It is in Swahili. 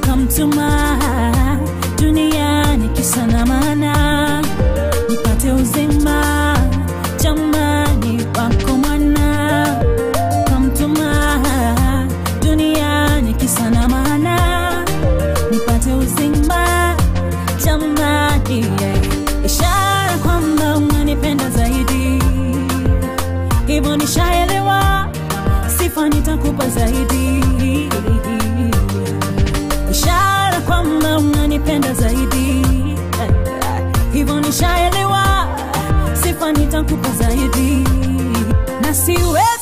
kamtuma duniani kisa na maana. Nipate uzima jamani wako mwana. Ukamtuma duniani kisa na maana. Nipate uzima jamani yeah. ishara kwamba unanipenda zaidi. Hivyo nishaelewa sifa nitakupa zaidi kwamba unanipenda zaidi. Hivyo nishaelewa sifa nitakupa zaidi. Na siwezi